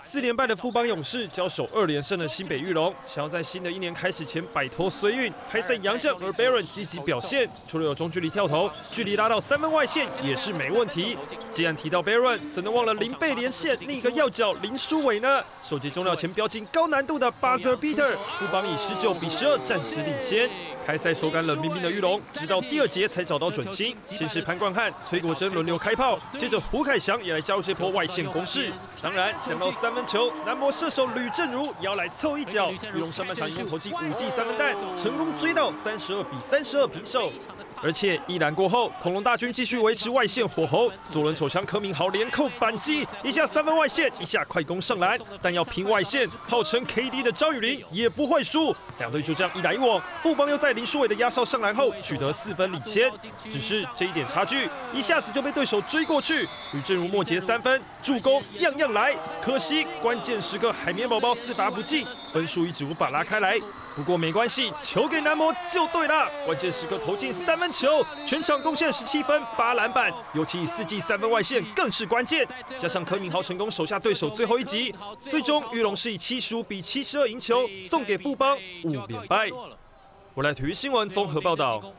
四连败的富邦勇士交手二连胜的新北玉龙，想要在新的一年开始前摆脱衰运，开赛杨将而 Baron 积极表现，除了有中距离跳投，距离拉到三分外线也是没问题。既然提到 Baron，怎能忘了零倍连线另一个要角林书伟呢？首节中料前标进高难度的 Buzzer Beater，富邦以十九比十二暂时领先。开赛手感冷冰冰的玉龙，直到第二节才找到准心。先是潘冠汉、崔国珍轮流开炮，接着胡凯翔也来加入这波外线攻势。当然，讲到三分球，男模射手吕正如也要来凑一脚。玉龙上半场已经投进五记三分弹，成功追到三十二比三十二平手。而且一篮过后，恐龙大军继续维持外线火候。左轮手枪柯明豪连扣扳机，一下三分外线，一下快攻上篮。但要拼外线，号称 KD 的张雨林也不会输。两队就这样一来一往，富邦又在林书伟的压哨上篮后取得四分领先。只是这一点差距，一下子就被对手追过去。吕正如末节三分助攻，样样来。可惜关键时刻海绵宝宝四罚不进，分数一直无法拉开来。不过没关系，球给男模就对了。关键时刻投进三分球，全场贡献十七分八篮板，尤其以四记三分外线更是关键。加上柯明豪成功守下对手最后一集，最终玉龙是以七十五比七十二赢球，送给富邦五连败。我来体育新闻综合报道。